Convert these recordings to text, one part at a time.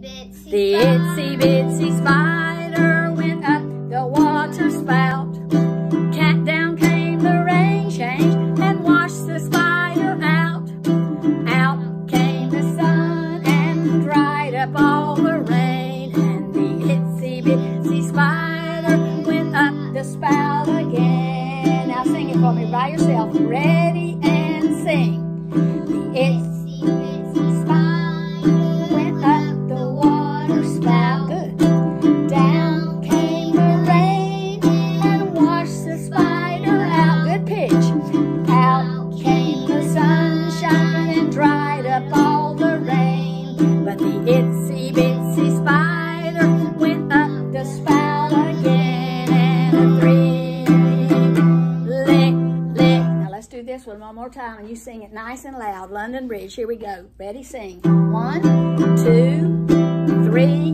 The itsy bitsy spider went up the water spout. Cat down came the rain change and washed the spider out. Out came the sun and dried up all the rain. And the itsy bitsy spider went up the spout again. Now sing it for me by yourself. Ready and sing. The itsy do this one one more time and you sing it nice and loud. London Bridge. Here we go. Ready? Sing. One, two, three,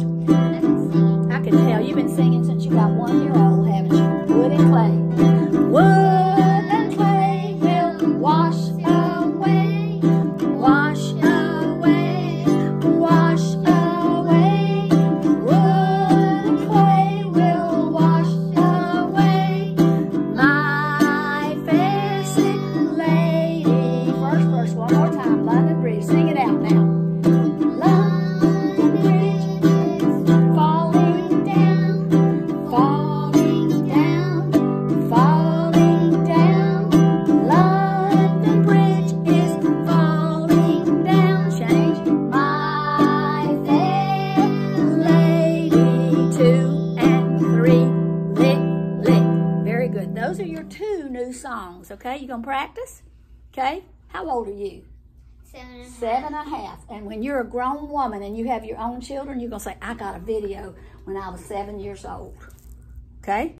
I can tell. You've been singing since you got one year old, Those are your two new songs. Okay, you gonna practice? Okay. How old are you? Seven and a half. Seven and a half. And when you're a grown woman and you have your own children, you're to say, I got a video when I was seven years old. Okay?